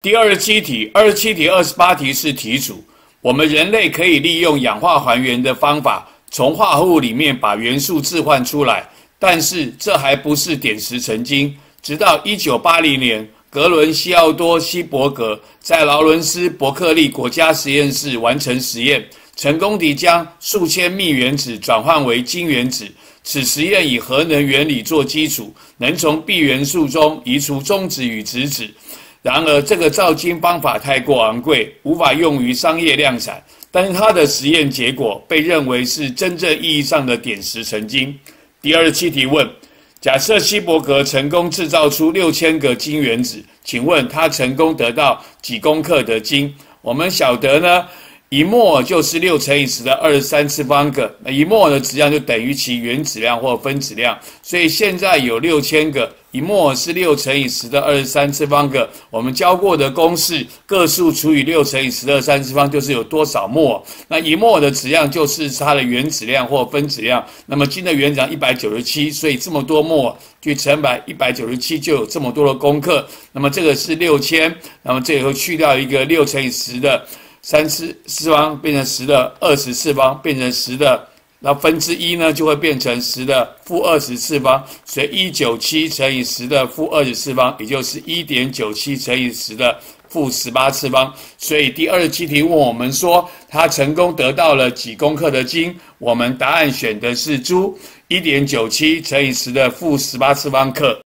第二十七题、二十七题、二十八题是题组。我们人类可以利用氧化还原的方法，从化合物里面把元素置换出来，但是这还不是点石成金。直到一九八零年，格伦西奥多西伯格在劳伦斯伯克利国家实验室完成实验，成功地将数千密原子转换为金原子。此实验以核能原理做基础，能从 B 元素中移除中子与质子。然而，这个造金方法太过昂贵，无法用于商业量产。但是，他的实验结果被认为是真正意义上的点石成金。第二十七题问：假设希伯格成功制造出六千个金原子，请问他成功得到几公克的金？我们晓得呢。一摩尔就是六乘以十的二十三次方个，那一摩尔的质量就等于其原子量或分子量，所以现在有六千个一摩尔是六乘以十的二十三次方个。我们教过的公式，个数除以六乘以十的三次方就是有多少摩尔。那一摩尔的质量就是它的原子量或分子量。那么金的原子量一百九十七，所以这么多摩尔就乘百一百九十七就有这么多的功课。那么这个是六千，那么这以后去掉一个六乘以十的。三次次方变成十的二十次方，变成十的那分之一呢，就会变成十的负二十次方，所以一九七乘以十的负二十次方，也就是一点九七乘以十的负十八次方。所以第二十七题问我们说，他成功得到了几公克的金？我们答案选的是猪，一点九七乘以十的负十八次方克。